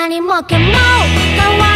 animal can mow the.